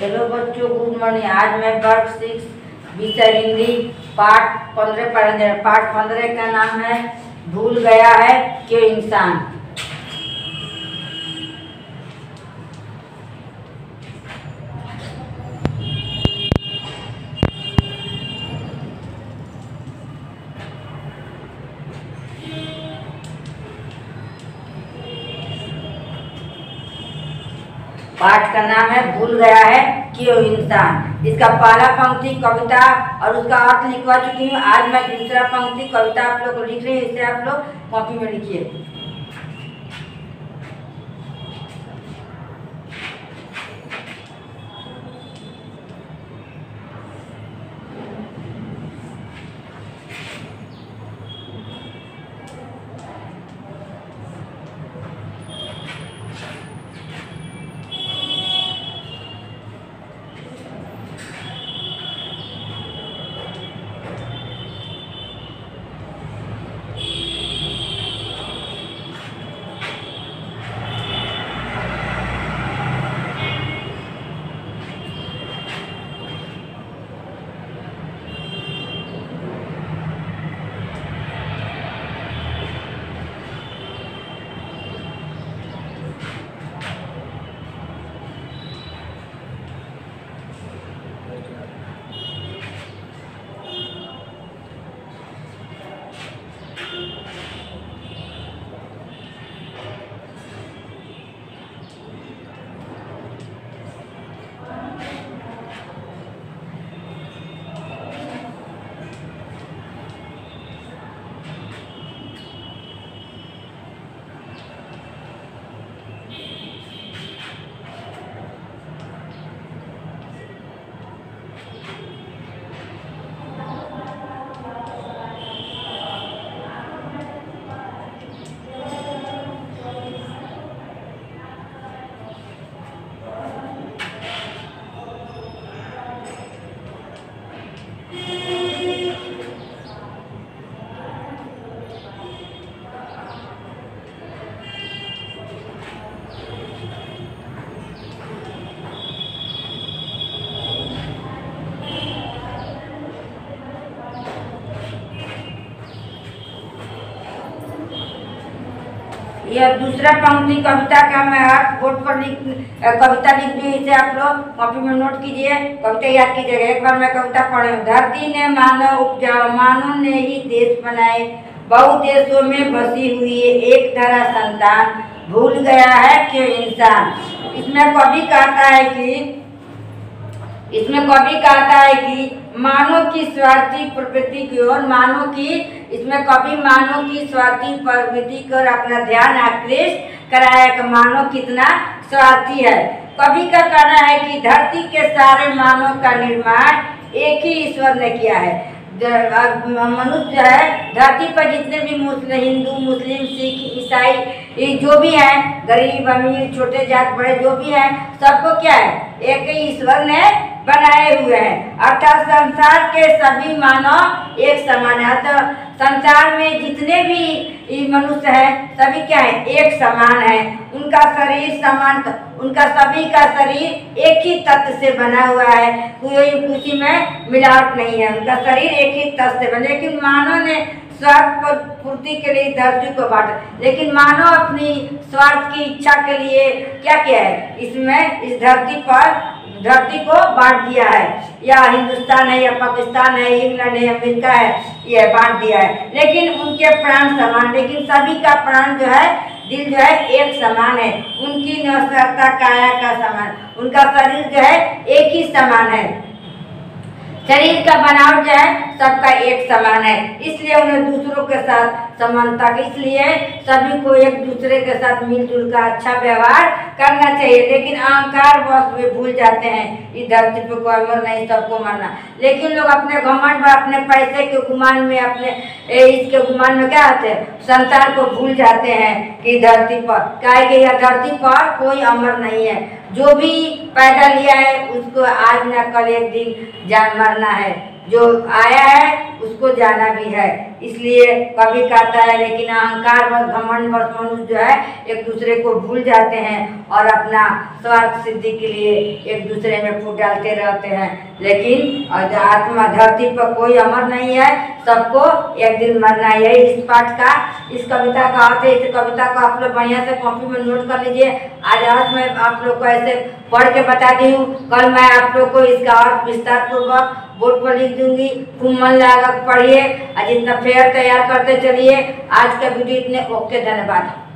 Hello बच्चों, good morning. आज मैं वर्ग सिक्स, विषय हिंदी पार्ट पंद्रह पढ़ने पार्ट पंद्रह का नाम है, भूल गया है, क्यों इंसान? पाठ का नाम है, भूल गया है क्यों इंसान। इसका पहला पंक्ति कविता और उसका अर्थ लिखवा चुकी हूँ। आज मैं दूसरा पंक्ति कविता आप लोग को लिख रही है, इसे आप लोग कॉपी में लिखिए। यह दूसरा पंक्ति कविता का मैं आप बोर्ड पर लिख कविता लिख दी इसे आप लोग कॉपी में नोट कीजिए। कविता याद कीजिएगा। एक बार मैं कविता पढ़े। धरती ने मानव उपजाओ मानव ने ही देश बनाए। बहु देशों में बसी हुई एक धरा संतान। भूल गया है क्यों इंसान? इसमें कभी कहता है कि इसमें कवि कहता है कि मानव की स्वार्थी प्रवृत्ति की ओर मानव की इसमें कवि मानव की स्वार्थी प्रवृत्ति की ओर अपना ध्यान आकृष्ट कराया कि मानव कितना स्वार्थी है। कवि का कहना है कि धरती के सारे मानव का निर्माण एक ही ईश्वर ने किया है। मनुष्य है, धरती पर जितने भी मुस्लिम, हिंदू, मुस्लिम, सिख, ईसाई जो भी हैं, गरीब, अमीर, छोटे जात, बड़े, जो भी हैं, सबको क्या है? एक ही ईश्वर ने बनाए हुए हैं। अर्थात संसार के सभी मानव एक समान है। तो संसार में जितने भी मनुष्य हैं, सभी क्या है? एक समान है। उनका शरीर समान उनका सभी का शरीर एक ही तत्व से बना हुआ है। कोई किसी में मिलावट नहीं है। उनका शरीर एक ही तत्व से बना लेकिन मानव ने स्वार्थ पूर्ति के लिए धरती को बांटा। लेकिन मानव अपनी स्वार्थ की इच्छा के लिए क्या किया है? इसमें, इस धरती पर धरती को बांट दिया है। या हिंदुस्तान है, या पाकिस्तान है इंग्लैंड है अमेरिका है यह बांट दिया है। लेकिन उनके प्राण समान, लेकिन सभी का प्राण जो है, दिल जो है, एक समान है। उनकी नौसरता काया का समान। उनका शरीर जो है, एक ही समान है। शरीर का बनावट जो है, सबका एक समान है। इसलिए उन्हें दूसरों के साथ समानता, इसलिए सभी को एक दूसरे के साथ मिलजुल कर अच्छा व्यवहार करना चाहिए। लेकिन अहंकार बस वे भूल जाते हैं। इस धरती पर कोई अमर नहीं, सबको मरना। लेकिन लोग अपने घमंड में अपने पैसे के गुमान में, अपने इसके गुमान में क्या आते हैं? संसार को भूल जाते हैं कि धरती पर क्या यह धरती पर कोई अमर नहीं है। जो भी पैदा लिया है, उसको आज ना कल एक दिन जान मरना है। जो आया है, उसको जाना भी है। इसलिए कभी कहता है, लेकिन अहंकार बस घमंड बस मनुष्य जो है, एक दूसरे को भूल जाते हैं और अपना स्वार्थ सिद्धि के लिए एक दूसरे में फूट डालते रहते हैं। लेकिन आत्मा धरती पर कोई अमर नहीं है, सबको एक दिन मरना है। इस पाठ का, इस कविता का अर्थ है। इस कविता को आप लोग बढ़िया से कॉपी में नोट कर लीजिए। आज आज मैं आप लोग को ऐसे पढ़ के बता दी हूँ। कल मैं आप लोग को इसका अर्थ विस्तार पूर्वक बोर्ड पर लिख दूँगी। खूब मन लगा पढ़िए। और जितना फेयर तैयार करते चलिए। आज का वीडियो इतने ओके धन्यवाद।